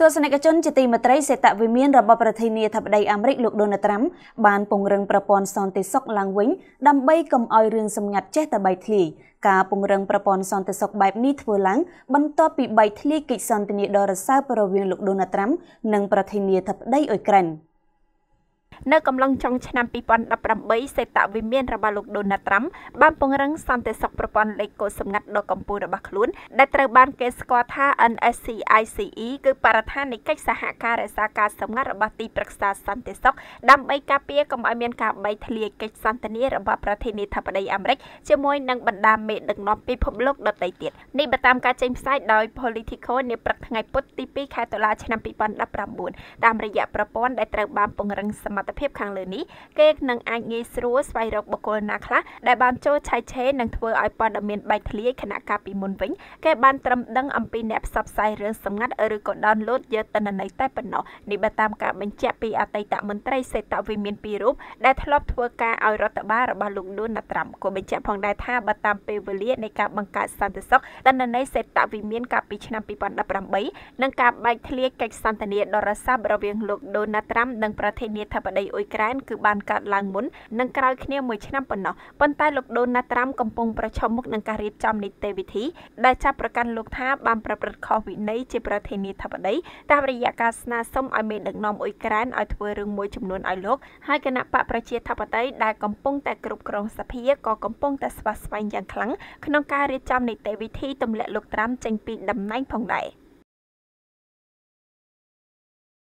ទស្សនិកជនជាទីមេត្រីសេតវិមានរបស់ប្រធានាធិបតីអាមេរិកលោកដូណាល់ត្រាំបានពង្រឹងប្រព័ន្ធសន្តិសុខឡើងវិញដើម្បីកុំឲ្យរឿងសម្ងាត់ចេះតែបែកធ្លាយការពង្រឹងប្រព័ន្ធសន្តិសុខបែបនេះធ្វើឡើងបន្ទាប់ពីបែកធ្លាយកិច្ចសន្ទនាដ៏រសើបរវាងលោកដូណាល់ត្រាំនិងប្រធានាធិបតីអ៊ុយក្រែន។ នៅកំឡុងចុងឆ្នាំ2018សេតវិមានរបស់លោកដូណាល់ត្រាំបានពង្រឹងសន្តិសុខប្រព័ន្ធលេខកូដសម្ងាត់ដ៏កំពូលរបស់ខ្លួន ដែលត្រូវបានគេស្គាល់ថា NSCICE គឺបរិស្ថាននៃកិច្ចសហការរក្សាការសម្ងាត់របស់ទីប្រឹក្សាសន្តិសុខដើម្បីការពារកុំឲ្យមានការបែកធ្លាយកិច្ចសន្ទនារបស់ប្រធានាធិបតីអាមេរិកជាមួយនឹងបណ្ដាមេដឹកនាំពិភពលោកដទៃទៀតនេះបើតាមការចេញផ្សាយដោយ Politico នាព្រឹកថ្ងៃពុធទី2ខែតុលាឆ្នាំ2019តាមរយៈប្រព័ន្ធដែលត្រូវបានពង្រឹងសមត្ថភាពខាងលើនេះគេនឹងអាចងាយស្រួលស្វែងរកបុគ្គលណាខ្លះដែលបានចូលឆែកឆេរនិងធ្វើឲ្យព័ត៌មានបែកធ្លាយខណៈកាលពីមុនវិញគេបានត្រឹមដឹងអំពីអ្នកផ្សព្វផ្សាយរឿងសម្ងាត់ឬក៏ download យកទិន្នន័យតែប៉ុណ្ណោះនេះបើតាមការបញ្ជាក់ពីអតីតមន្ត្រីសេដ្ឋវិមានពីររូបដែលធ្លាប់ធ្វើការឲ្យរដ្ឋបាលរបស់លោកឌូណាត្រាំក៏បញ្ជាក់ផងដែរថាបើតាមពេលវេលានៃការបង្កើតសន្តិសុខទិន្នន័យសេដ្ឋវិមានកាលពីឆ្នាំ2018និងការបែកធ្លាយកិច្ចសន្ទនាដ៏រស័ព្ទរវាងលោកដូណាត្រាំនិងប្រធានាធិបតីអ៊ុយក្រែនគឺបានកើតឡើងមុននិងក្រោយគ្នាមួយឆ្នាំប៉ុណ្ណោះប៉ុន្តែលោកដូណាល់ត្រាំកំពុងប្រឈមមុខនឹងការរៀបចំនីតិវិធីដែលចាប់ប្រកាន់លោកថាបានប្រព្រឹត្តខុសវិន័យជាប្រធានាធិបតីតាមរយៈការស្នើសុំឲ្យមេដឹកនាំអ៊ុយក្រែនឲ្យធ្វើរឿងមួយចំនួនឲ្យលោកហើយគណៈបកប្រជាធិបតេយ្យដែលកំពុងតែគ្រប់គ្រងសភាក៏កំពុងតែស្វាស្វែងយ៉ាងខ្លាំងក្នុងការរៀបចំនីតិវិធីទម្លាក់លោកត្រាំចេញពីតំណែងផងដែរ។